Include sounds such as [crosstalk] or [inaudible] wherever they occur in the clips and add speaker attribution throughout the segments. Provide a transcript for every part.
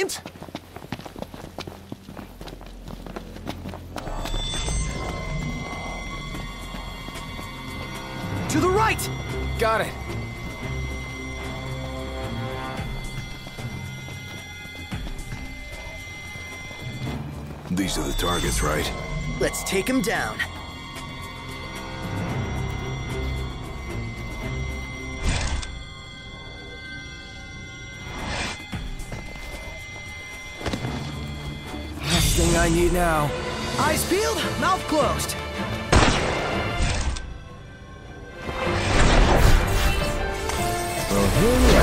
Speaker 1: Imps! To the right!
Speaker 2: Got it.
Speaker 3: These are the targets, right?
Speaker 1: Let's take them down.
Speaker 2: I need now.
Speaker 1: Eyes peeled, mouth closed.
Speaker 2: Well, here we are.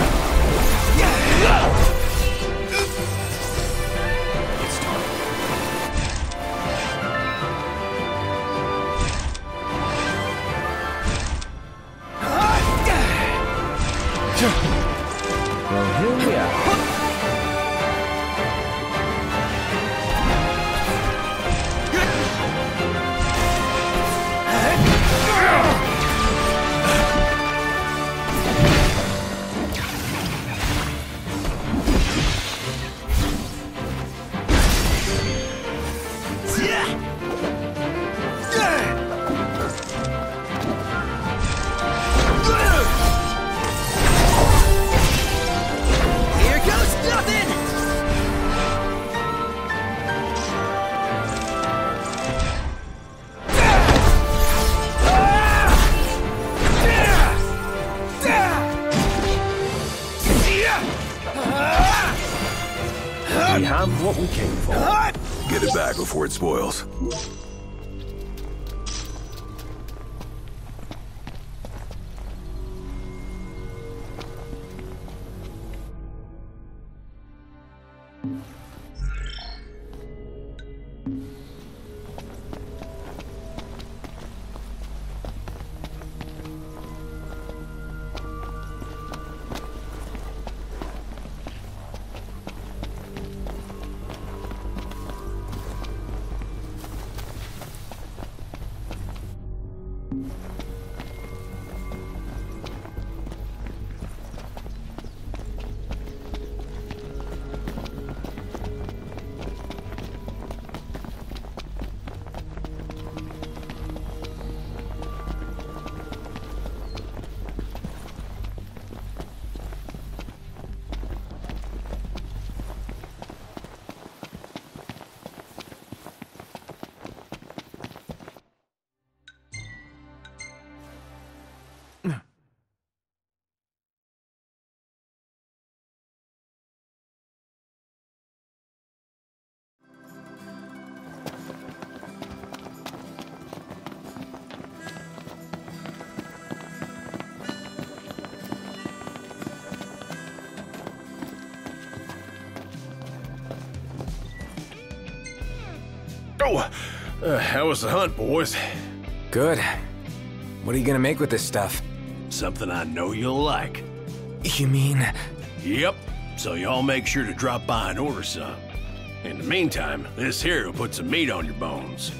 Speaker 3: Back before it spoils.
Speaker 4: Uh, how was the hunt, boys?
Speaker 2: Good. What are you gonna make with this stuff?
Speaker 4: Something I know you'll like.
Speaker 2: You mean...
Speaker 4: Yep. So y'all make sure to drop by and order some. In the meantime, this here will put some meat on your bones.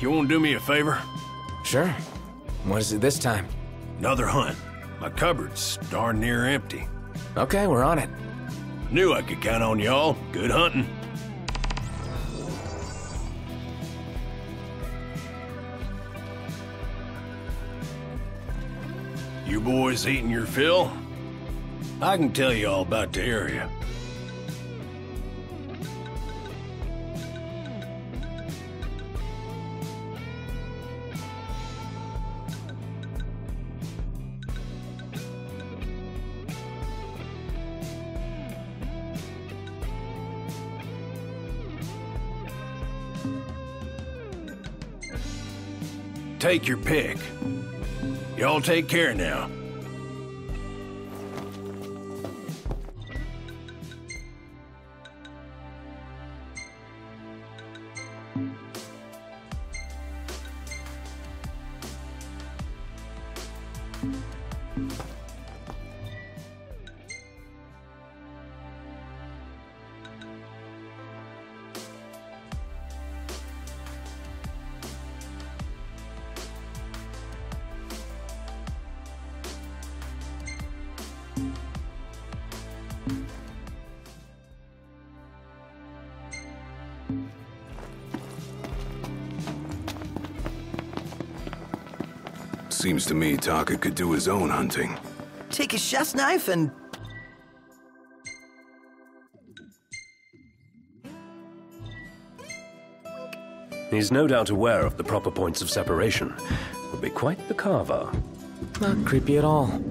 Speaker 4: You won't do me a favor?
Speaker 2: Sure. What is it this time?
Speaker 4: Another hunt. My cupboard's darn near empty.
Speaker 2: Okay, we're on it.
Speaker 4: Knew I could count on y'all. Good hunting. You boys eating your fill? I can tell you all about the area. Take your pick. Y'all take care now.
Speaker 3: Seems to me Takka could do his own hunting.
Speaker 1: Take a chef's knife and
Speaker 5: He's no doubt aware of the proper points of separation. Would be quite the carver.
Speaker 2: Not creepy at all.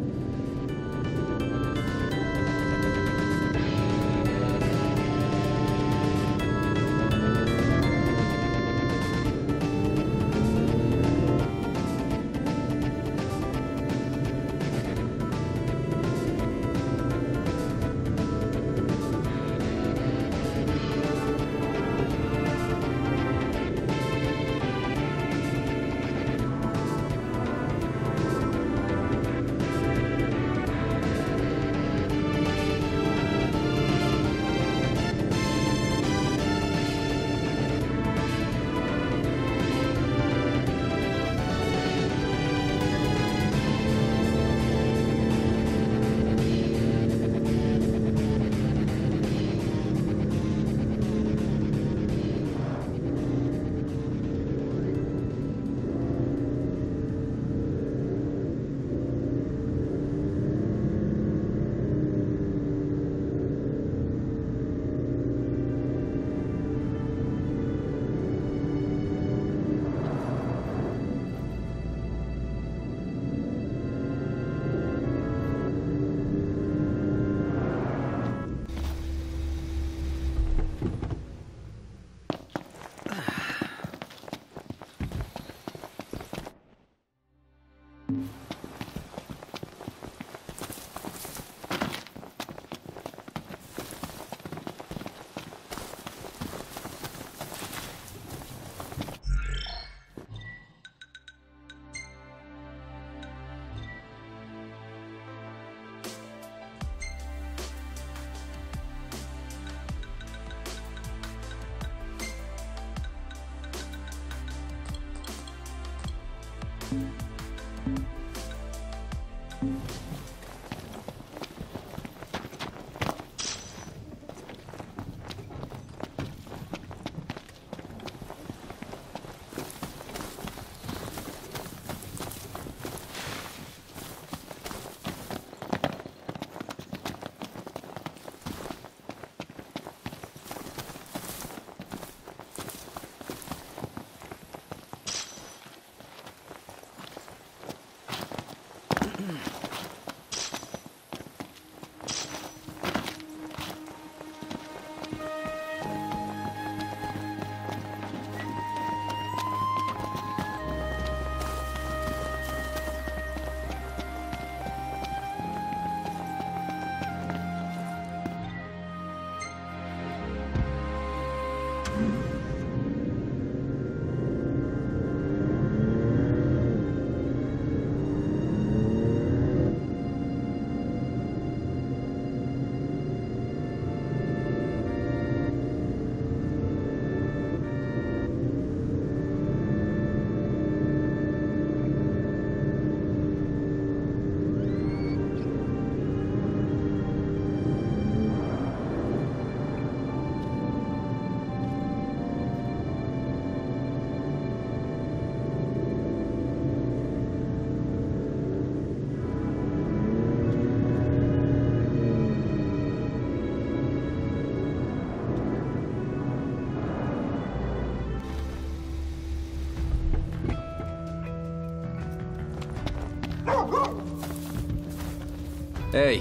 Speaker 6: Hey,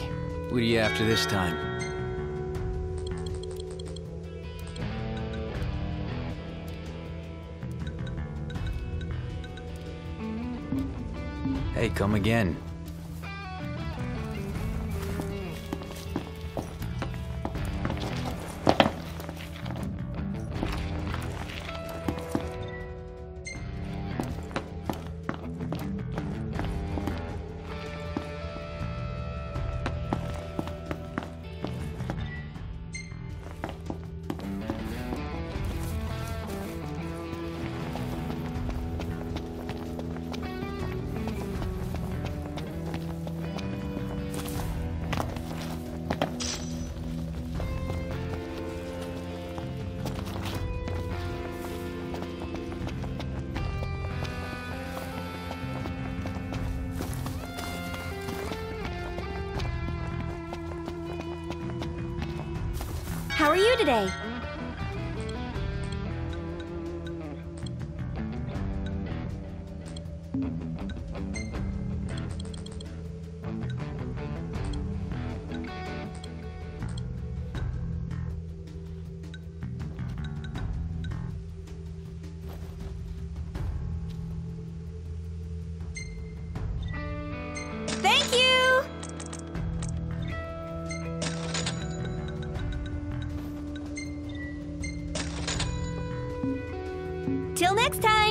Speaker 6: what are you after this time?
Speaker 2: Hey, come again.
Speaker 7: Today? Till next time!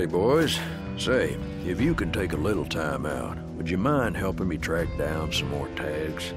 Speaker 8: Howdy, boys. Say, if you could take a little time out, would you mind helping me track down some more tags?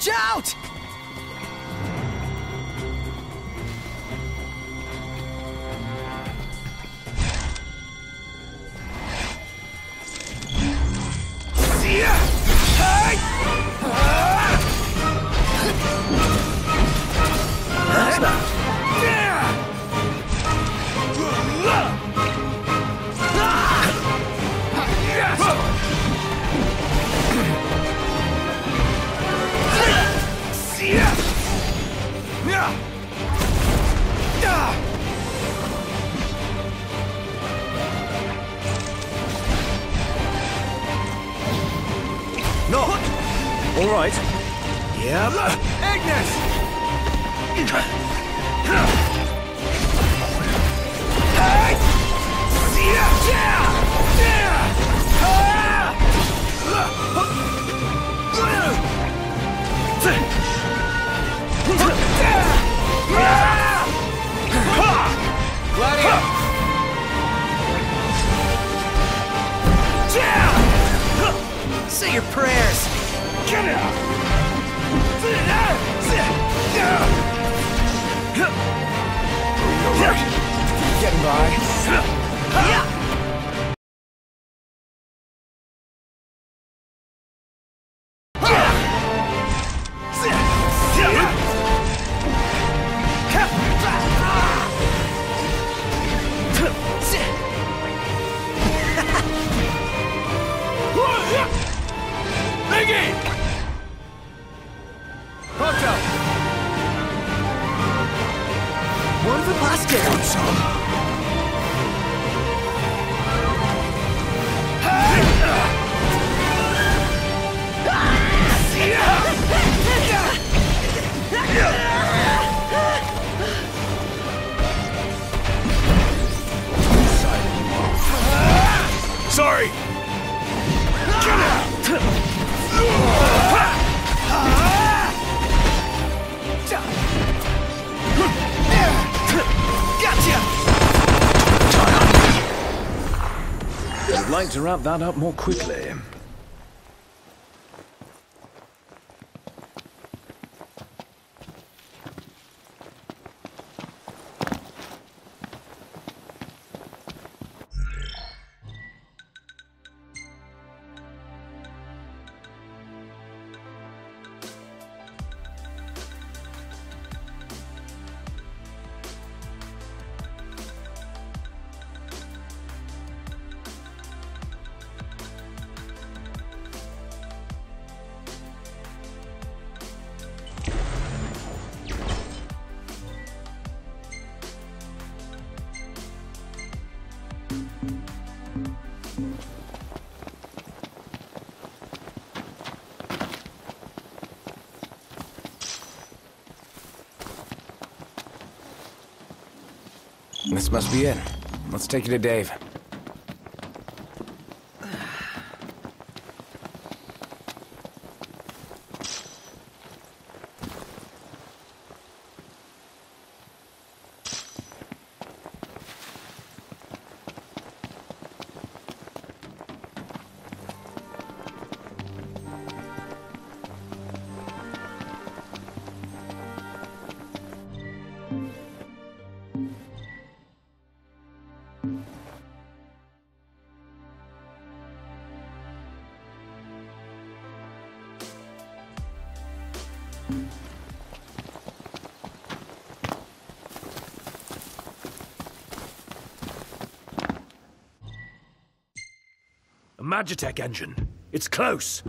Speaker 1: Watch out!
Speaker 5: All right.
Speaker 1: Yep. Ignis!
Speaker 6: Gladio!
Speaker 1: Say your prayers! Getting by.
Speaker 5: To wrap that up more quickly.
Speaker 2: Must be it. Let's take you to Dave.
Speaker 5: Magitech engine. It's close.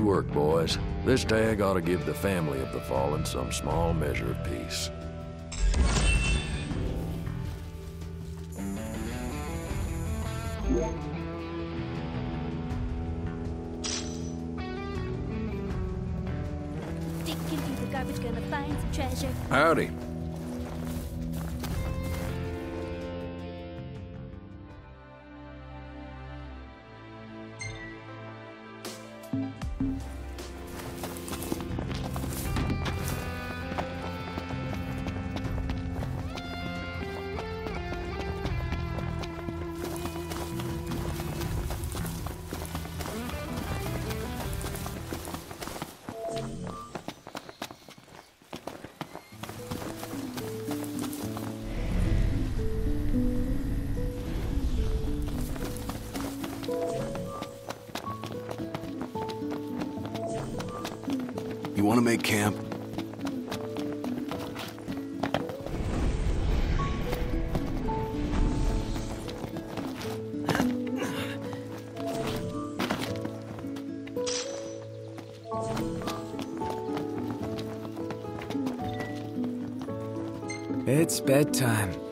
Speaker 8: Good work, boys. This tag ought to give the family of the fallen some small measure of peace.
Speaker 2: It's bedtime.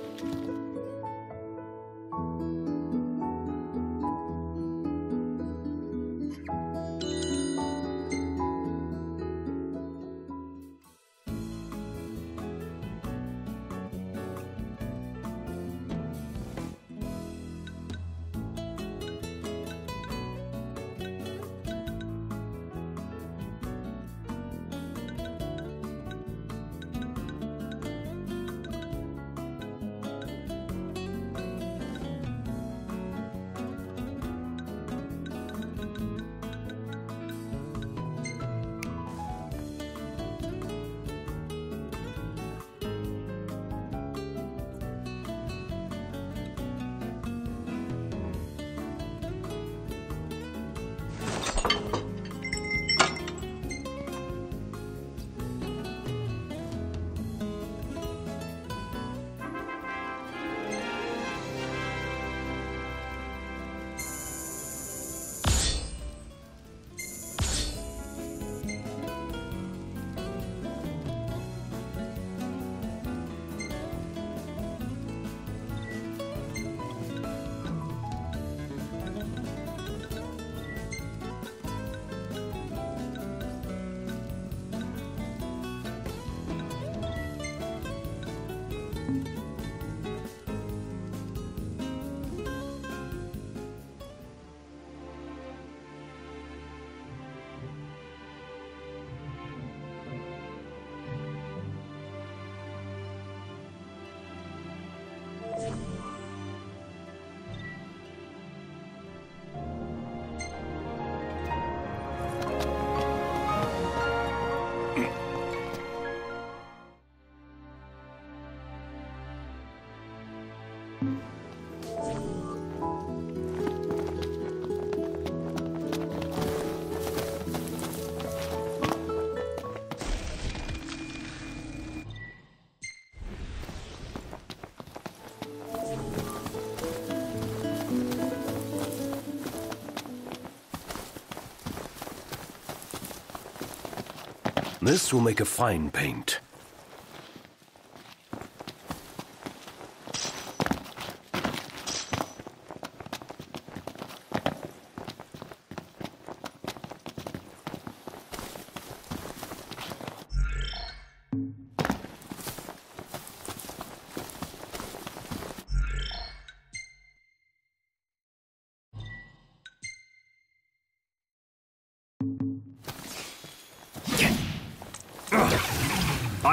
Speaker 5: This will make a fine paint.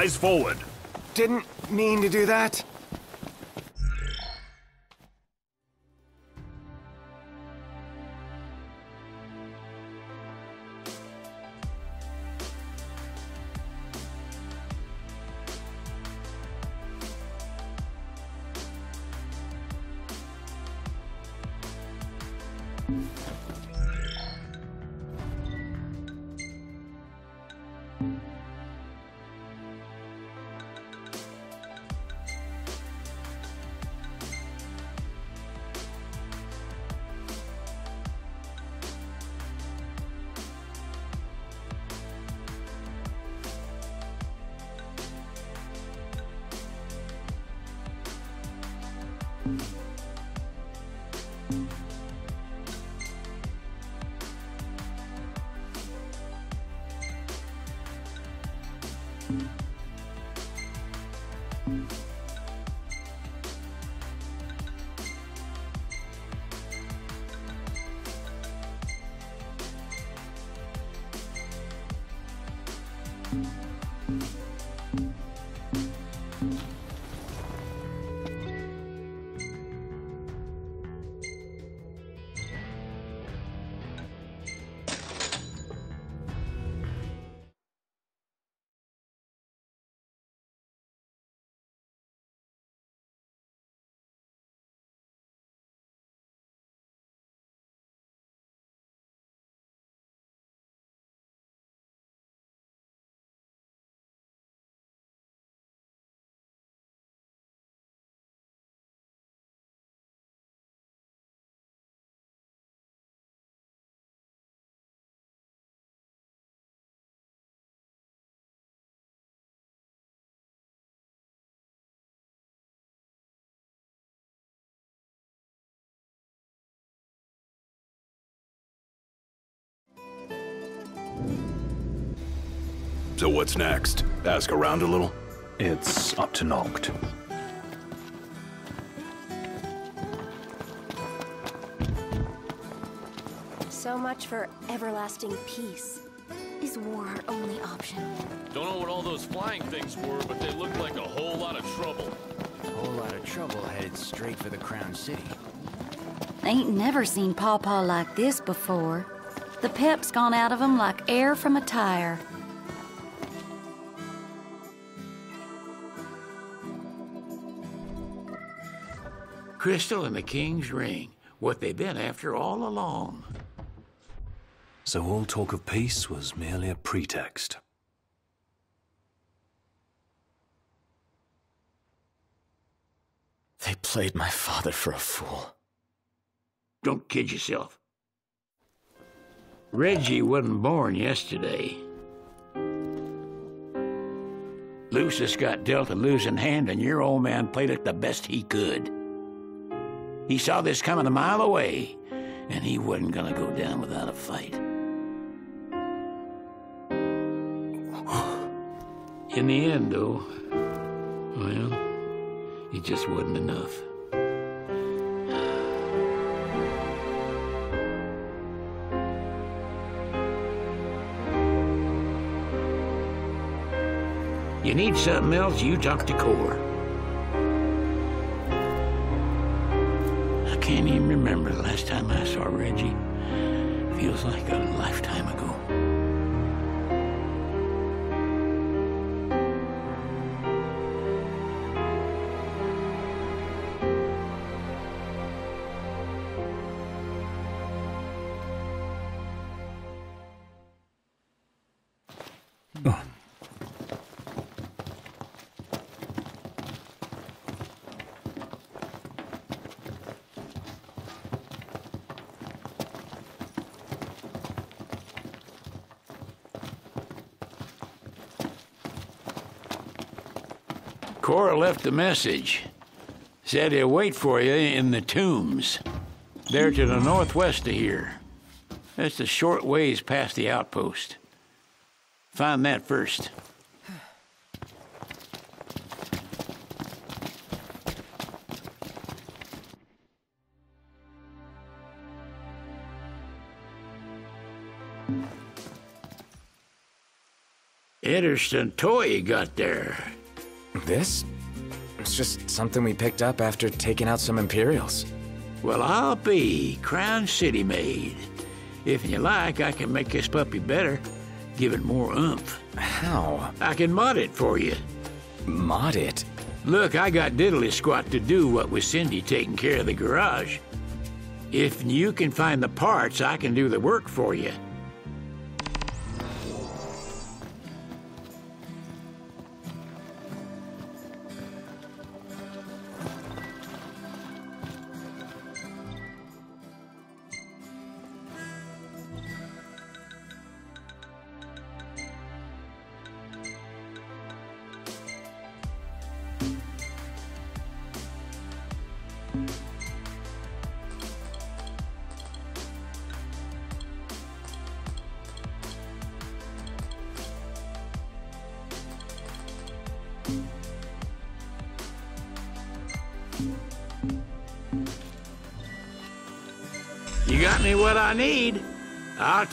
Speaker 9: Eyes forward.
Speaker 2: Didn't mean to do that. you.
Speaker 3: So what's next? Ask around a little?
Speaker 5: It's up to Noct.
Speaker 10: So much for everlasting peace. Is war our only option?
Speaker 9: Don't know what all those flying things were, but they looked like a whole lot of trouble.
Speaker 6: A whole lot of trouble headed straight for the Crown City.
Speaker 11: Ain't never seen Pawpaw like this before. The pep's gone out of him like air from a tire.
Speaker 12: Crystal and the King's Ring. What they've been after all along.
Speaker 5: So all talk of peace was merely a pretext.
Speaker 6: They played my father for a fool.
Speaker 12: Don't kid yourself. Reggie wasn't born yesterday. Lucis got dealt a losing hand, and your old man played it the best he could. He saw this coming a mile away, and he wasn't gonna go down without a fight. In the end, though, well, it just wasn't enough. You need something else, you talk to Cor. Can't even remember the last time I saw Reggie. Feels like a lifetime ago. Left a message. Said he'll wait for you in the tombs. They're to the northwest of here. That's a short ways past the outpost. Find that first. Interesting toy you got there.
Speaker 2: This? It's just something we picked up after taking out some Imperials.
Speaker 12: Well, I'll be Crown City made. If you like, I can make this puppy better. Give it more oomph.
Speaker 2: How?
Speaker 12: I can mod it for you.
Speaker 2: Mod it?
Speaker 12: Look, I got diddly squat to do what with Cindy taking care of the garage. If you can find the parts, I can do the work for you. You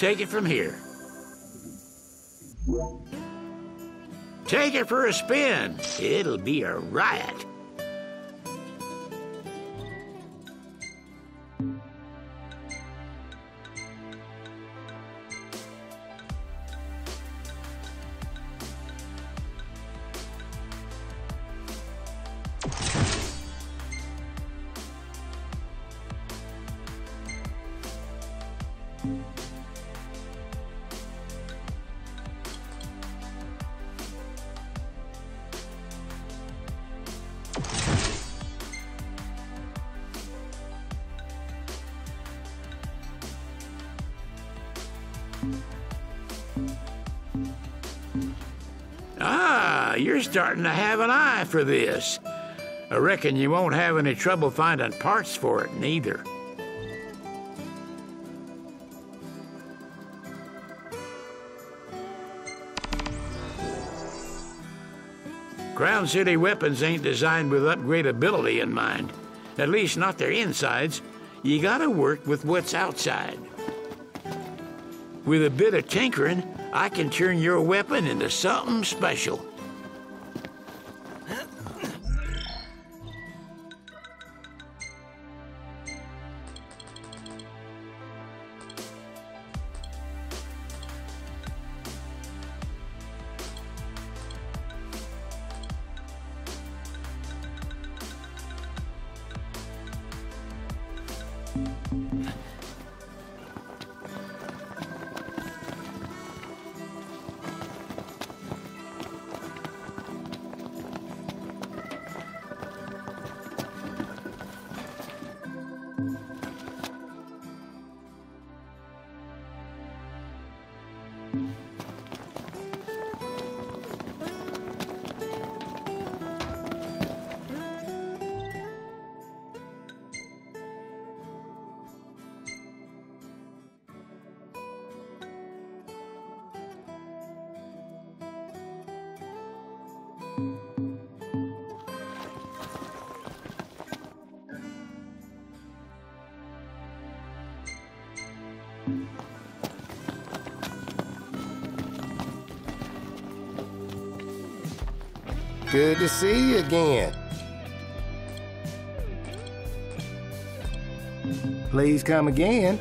Speaker 12: take it from here. Take it for a spin. It'll be a riot. You're starting to have an eye for this. I reckon you won't have any trouble finding parts for it, neither. Crown City weapons ain't designed with upgradability in mind. At least not their insides. You gotta work with what's outside. With a bit of tinkering, I can turn your weapon into something special.
Speaker 13: Good to see you again. Please come again.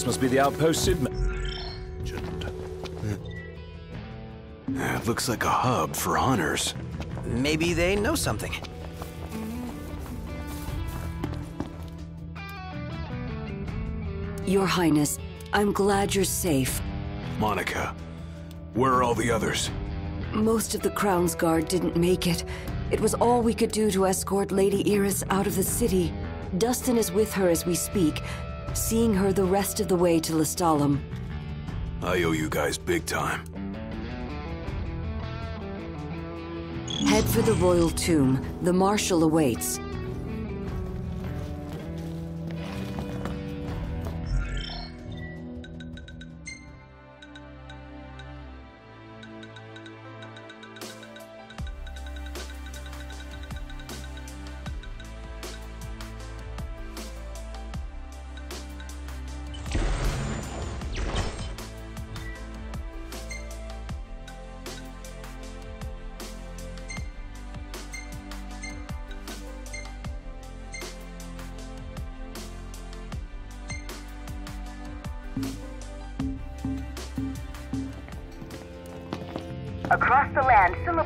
Speaker 5: This
Speaker 2: must be the outpost Cid...
Speaker 3: It looks like a hub for hunters.
Speaker 1: Maybe they know something.
Speaker 7: Your Highness, I'm glad you're safe.
Speaker 3: Monica, where are all the others?
Speaker 7: Most of the Crown's Guard didn't make it. It was all we could do to escort Lady Iris out of the city. Dustin is with her as we speak, seeing her the rest of the way to Lestallum.
Speaker 3: I owe you guys big time.
Speaker 7: Head for the Royal Tomb. The Marshal awaits.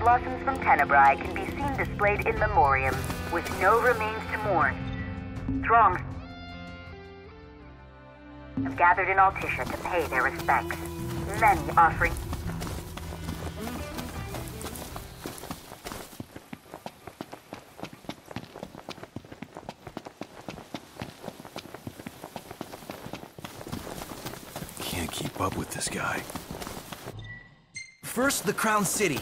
Speaker 14: Blossoms from Tenebrae can be seen displayed in memoriam, with no remains to mourn. Throngs have gathered in Altissia to pay their respects, many offering
Speaker 3: Can't keep up with this guy.
Speaker 1: First the Crown City,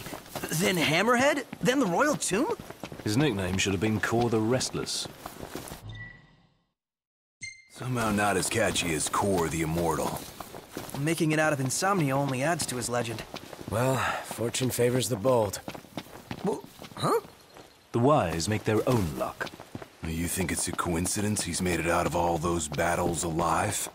Speaker 1: then Hammerhead, then the Royal Tomb?
Speaker 15: His nickname should have been Cor the Restless.
Speaker 3: Somehow not as catchy as Cor the Immortal.
Speaker 1: Making it out of insomnia only adds to his legend.
Speaker 2: Well, fortune favors the bold.
Speaker 1: Huh?
Speaker 15: The wise make their own luck.
Speaker 3: You think it's a coincidence he's made it out of all those battles alive?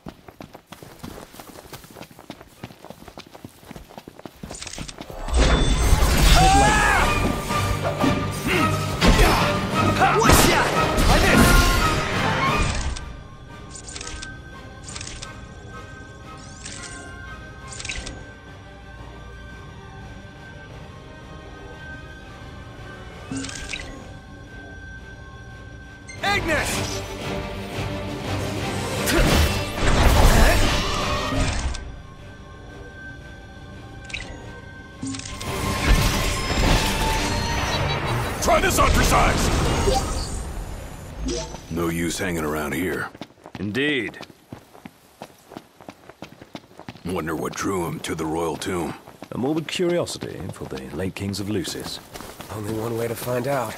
Speaker 3: No hanging around here.
Speaker 15: Indeed.
Speaker 3: Wonder what drew him to the royal tomb.
Speaker 15: A morbid curiosity for the late kings of Lucis.
Speaker 2: Only one way to find out.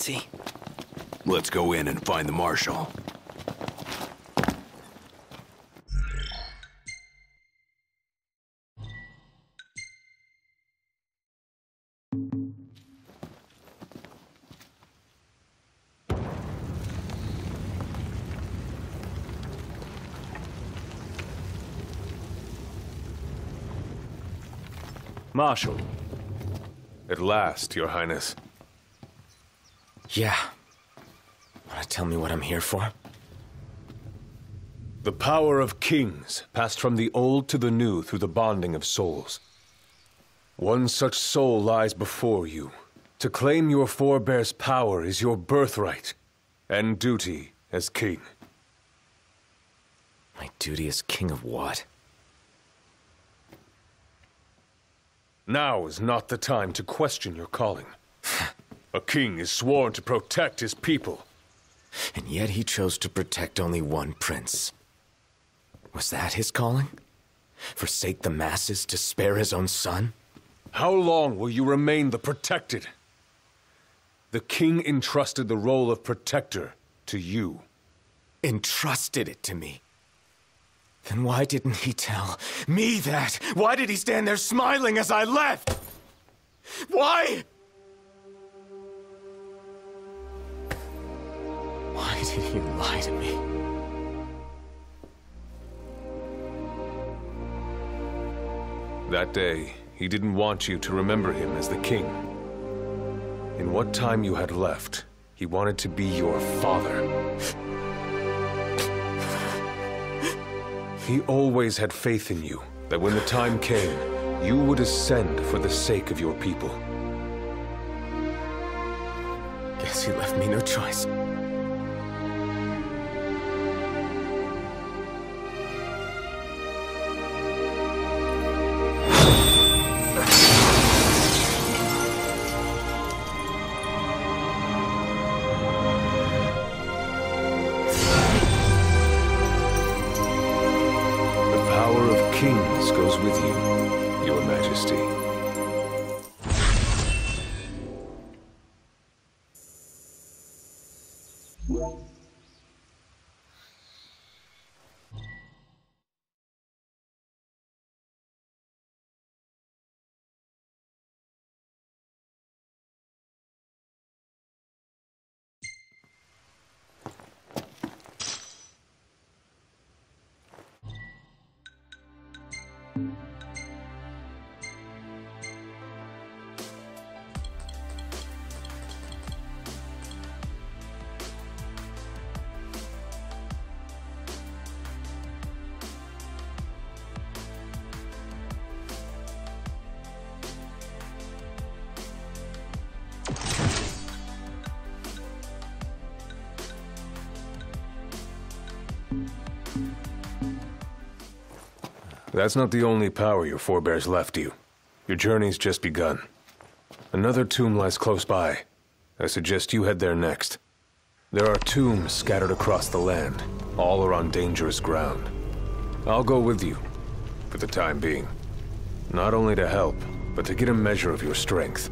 Speaker 1: For.
Speaker 3: Let's go in and find the Marshal.
Speaker 15: Marshal.
Speaker 16: At last, Your Highness.
Speaker 2: Yeah. Wanna tell me what I'm here for?
Speaker 16: The power of kings passed from the old to the new through the bonding of souls. One such soul lies before you. To claim your forebear's power is your birthright and duty as king.
Speaker 2: My duty as king of what?
Speaker 16: Now is not the time to question your calling. [laughs] A king is sworn to protect his people.
Speaker 2: And yet he chose to protect only one prince. Was that his calling? Forsake the masses to spare his own son?
Speaker 16: How long will you remain the protected? The king entrusted the role of protector to you.
Speaker 2: Entrusted it to me? Then why didn't he tell me that? Why did he stand there smiling as I left? Why? Why did he lie to me?
Speaker 16: That day, he didn't want you to remember him as the king. In what time you had left, he wanted to be your father. He always had faith in you, that when the time came, you would ascend for the sake of your people.
Speaker 2: Guess he left me no choice.
Speaker 16: That's not the only power your forebears left you. Your journey's just begun. Another tomb lies close by. I suggest you head there next. There are tombs scattered across the land. All are on dangerous ground. I'll go with you, for the time being. Not only to help, but to get a measure of your strength.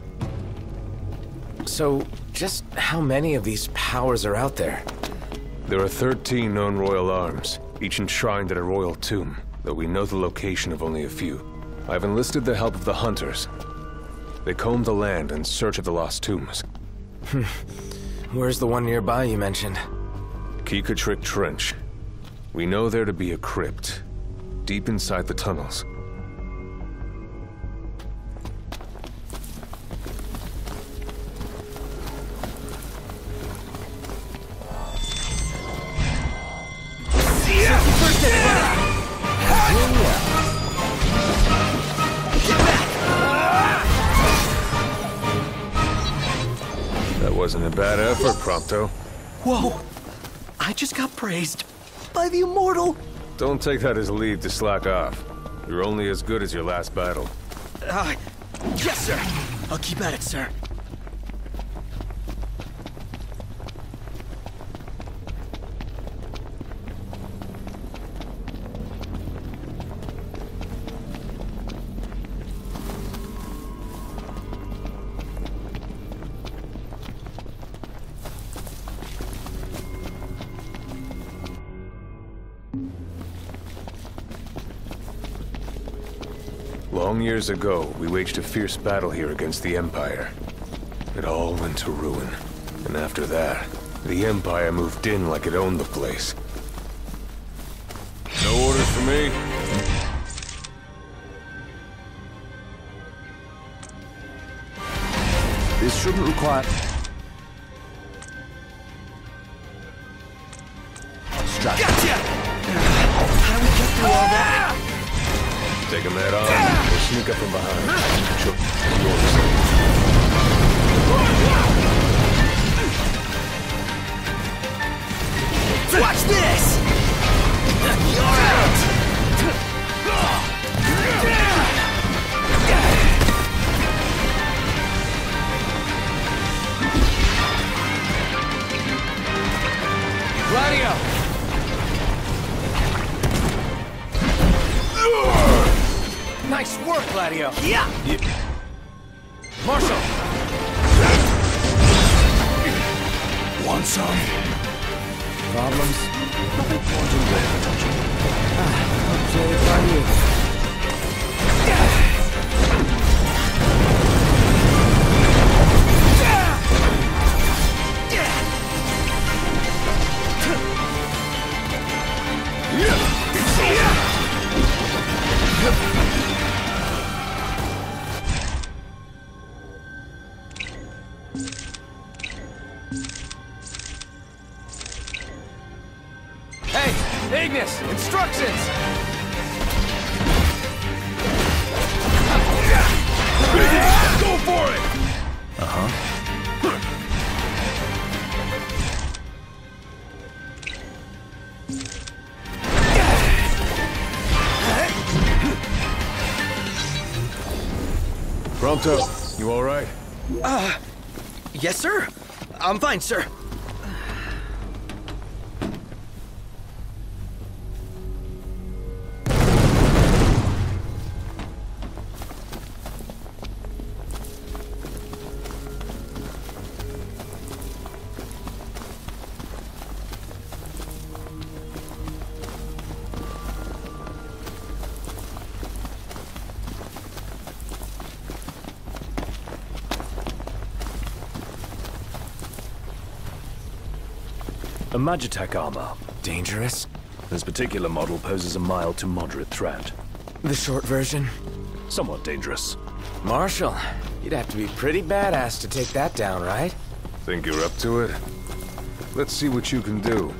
Speaker 2: So, just how many of these powers are out there?
Speaker 16: There are 13 known royal arms, each enshrined at a royal tomb, though we know the location of only a few. I've enlisted the help of the hunters. They comb the land in search of the lost tombs. [laughs]
Speaker 2: Where's the one nearby you mentioned?
Speaker 16: Keycatrich Trench. We know there to be a crypt, deep inside the tunnels. Prompto.
Speaker 1: Whoa! I just got praised by the immortal.
Speaker 16: Don't take that as a leave to slack off. You're only as good as your last battle.
Speaker 1: Uh, yes, sir. I'll keep at it, sir.
Speaker 16: Long years ago, we waged a fierce battle here against the Empire. It all went to ruin. And after that, the Empire moved in like it owned the place. No orders for me?
Speaker 1: This shouldn't require. Strike. Gotcha! How do we get through all that?
Speaker 16: Take him head on, or sneak up from behind.
Speaker 1: Watch this!
Speaker 2: Yeah.
Speaker 1: You
Speaker 16: all right?
Speaker 1: Uh, yes, sir. I'm fine, sir.
Speaker 5: Magitech armor.
Speaker 2: Dangerous?
Speaker 5: This particular model poses a mild to moderate threat.
Speaker 2: The short version?
Speaker 5: Somewhat dangerous.
Speaker 2: Marshall, you'd have to be pretty badass to take that down, right?
Speaker 16: Think you're up to it? Let's see what you can do.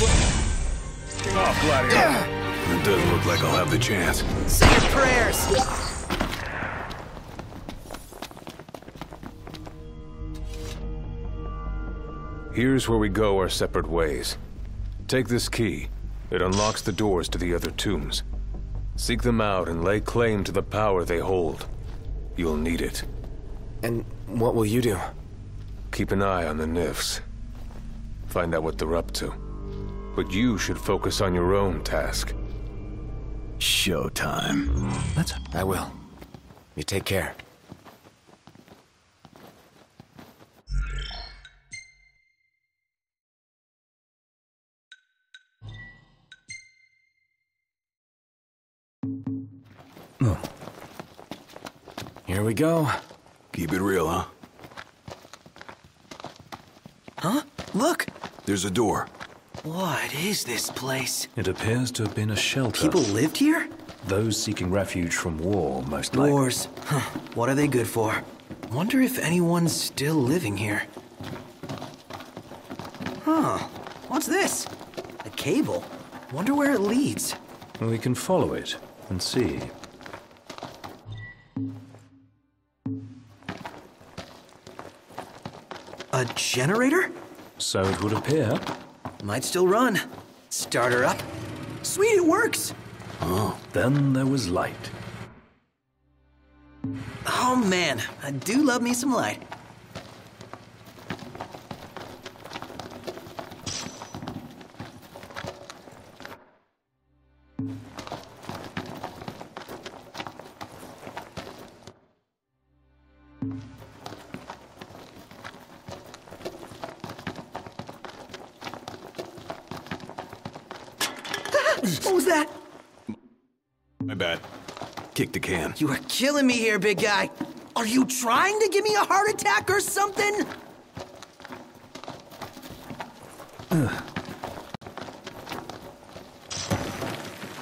Speaker 3: No sweat. Off, Gladiator. It doesn't look like I'll have the chance.
Speaker 1: Say your prayers.
Speaker 16: Here's where we go our separate ways. Take this key. It unlocks the doors to the other tombs. Seek them out and lay claim to the power they hold. You'll need it.
Speaker 2: And what will you do?
Speaker 16: Keep an eye on the Nifs. Find out what they're up to. But you should focus on your own task.
Speaker 3: Showtime.
Speaker 2: Let's. I will. You take care. Oh. Here we go.
Speaker 3: Keep it real, huh?
Speaker 1: Huh? Look!
Speaker 3: There's a door.
Speaker 1: What is this place?
Speaker 5: It appears to have been a shelter.
Speaker 1: People lived here?
Speaker 5: Those seeking refuge from war, most likely.
Speaker 1: Wars. Huh. What are they good for? Wonder if anyone's still living here. Huh. What's this? A cable? Wonder where it leads.
Speaker 5: We can follow it and see.
Speaker 1: A generator?
Speaker 5: So it would appear.
Speaker 1: Might still run. Start her up. Sweet, it works!
Speaker 5: Oh. Then there was light.
Speaker 1: Oh man, I do love me some light.
Speaker 3: Can.
Speaker 1: You are killing me here, big guy. Are you trying to give me a heart attack or something?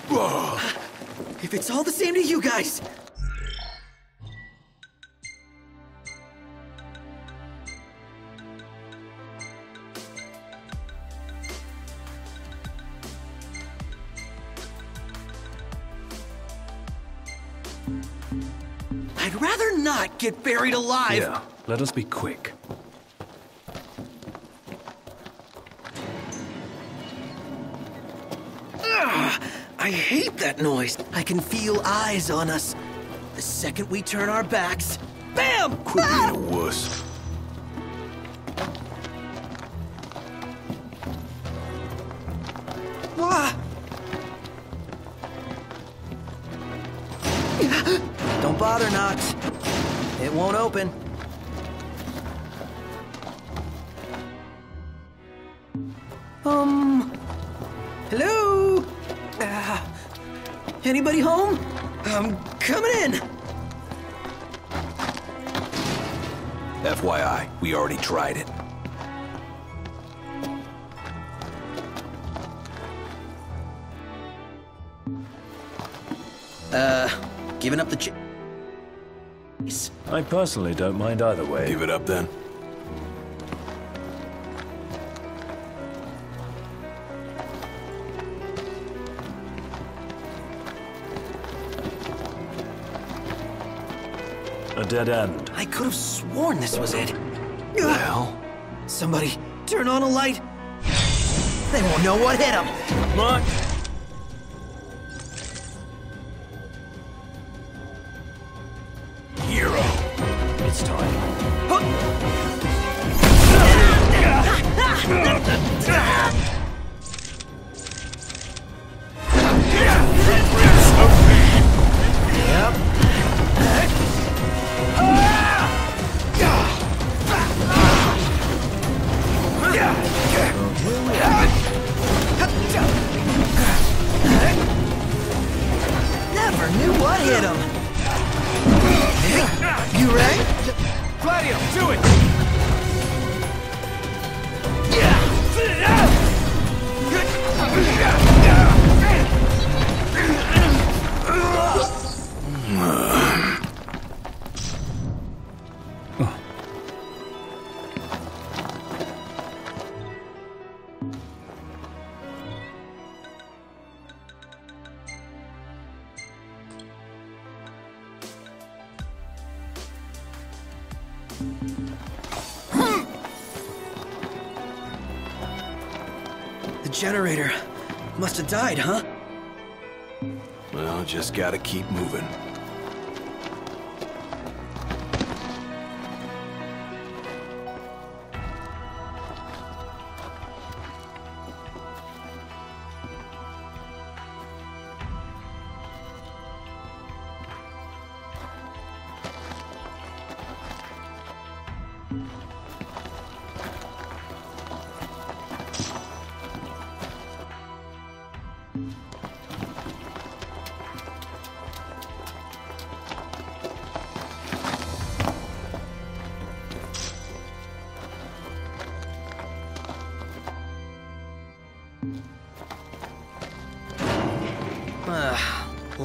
Speaker 3: Whoa.
Speaker 1: If it's all the same to you guys. Get buried alive.
Speaker 15: Yeah, let us be quick.
Speaker 1: Ugh, I hate that noise. I can feel eyes on us. The second we turn our backs, bam!
Speaker 3: Quit
Speaker 1: Ah!
Speaker 3: being a wuss. Tried it.
Speaker 1: Uh, giving up the ch-
Speaker 15: I personally don't mind either way.
Speaker 3: Give it up then.
Speaker 15: A dead end.
Speaker 1: I could have sworn this was it.
Speaker 3: Well,
Speaker 1: Somebody, turn on a light. They won't know what hit them.
Speaker 3: come on.
Speaker 1: Generator must have died, huh?
Speaker 3: Well, just gotta keep moving.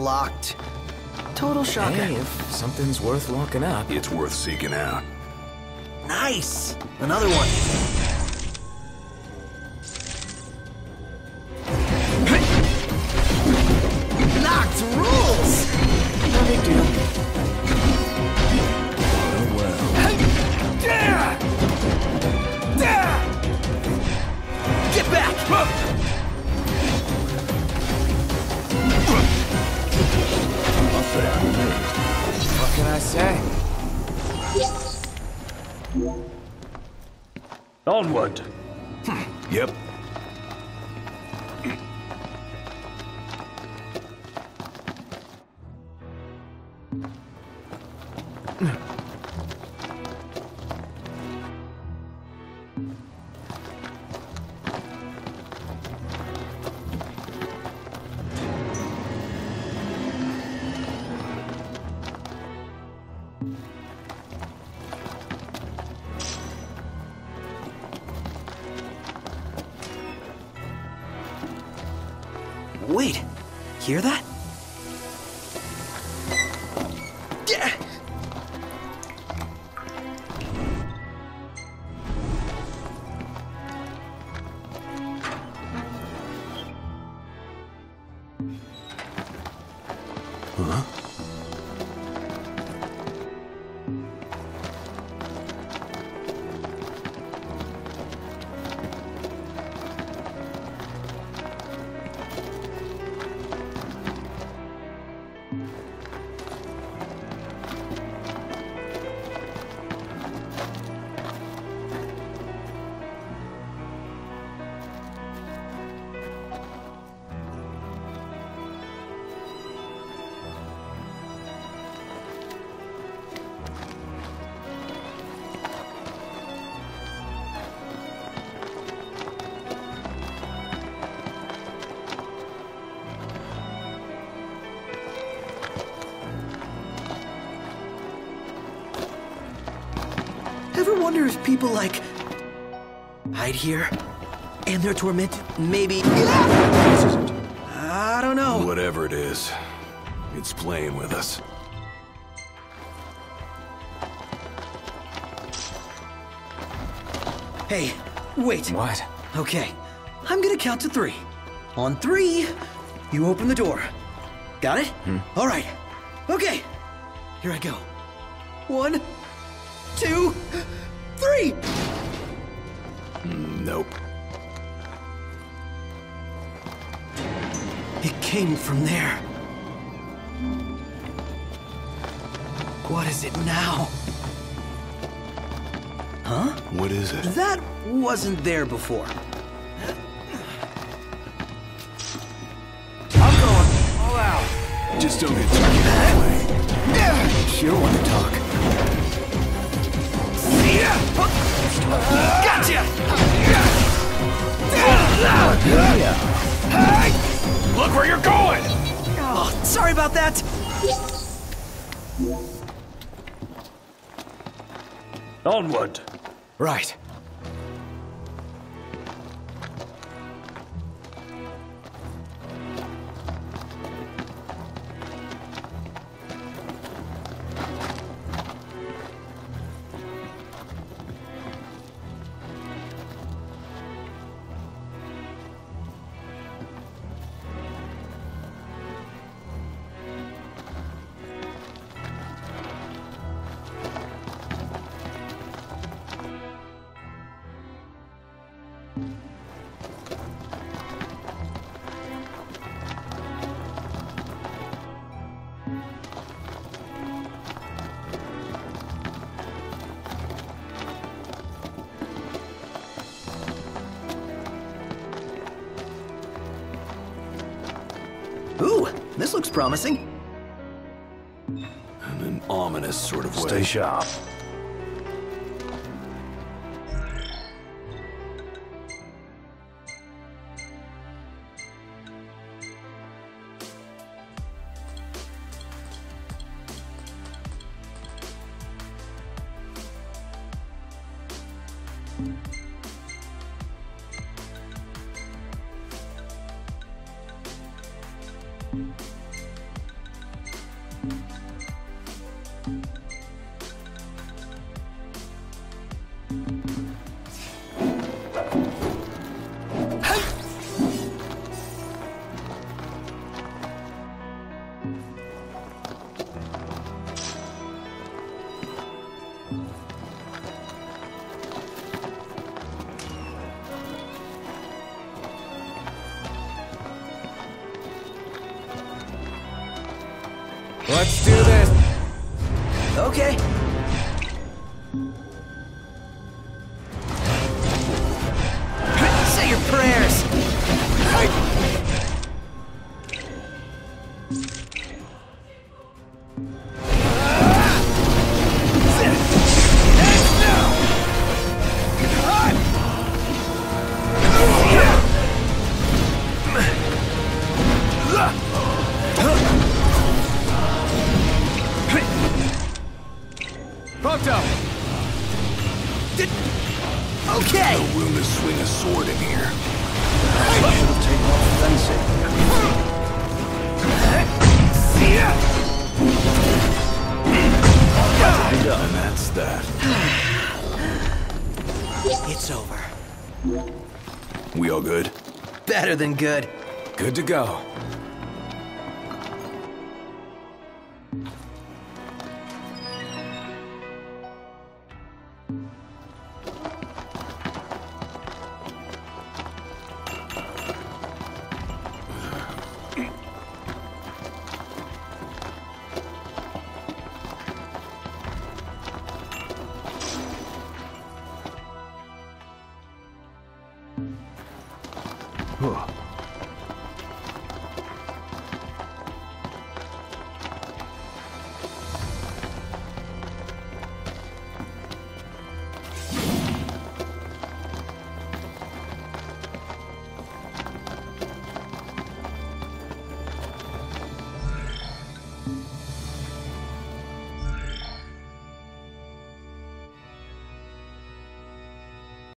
Speaker 1: Locked. Total shocker.
Speaker 2: Hey, if something's worth locking up.
Speaker 3: It's worth seeking out.
Speaker 1: Nice. Another one. Hear that? Yeah.
Speaker 3: Huh?
Speaker 1: Wonder if people like hide here and they're tormented? Maybe. I don't know.
Speaker 3: Whatever it is, it's playing with us.
Speaker 1: Hey, wait.
Speaker 2: What?
Speaker 1: Okay, I'm gonna count to three. On three, you open the door. Got it? Hmm. All right. Okay, here I go. One, came from there. What is it now? Huh?
Speaker 3: What is it?
Speaker 1: That wasn't there before. I'm going all out.
Speaker 3: Just don't get too carried.
Speaker 1: Sure want to talk. Gotcha!
Speaker 3: Look
Speaker 1: sorry about that.
Speaker 5: Onward!
Speaker 2: Right.
Speaker 3: Sort
Speaker 2: Let's do this.
Speaker 1: Okay. Better than good.
Speaker 2: Good to go.